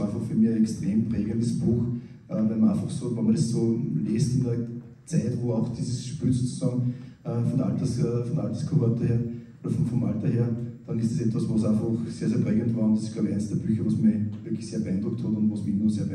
war einfach für mich ein extrem prägendes Buch, äh, weil man einfach so, wenn man das so liest in der Zeit, wo auch dieses Spiel sozusagen äh, von, der Alters, äh, von der Alterskohorte her oder vom, vom Alter her, dann ist das etwas, was einfach sehr, sehr prägend war und das ist, glaube ich, eines der Bücher, was mich wirklich sehr beeindruckt hat und was mich nur sehr.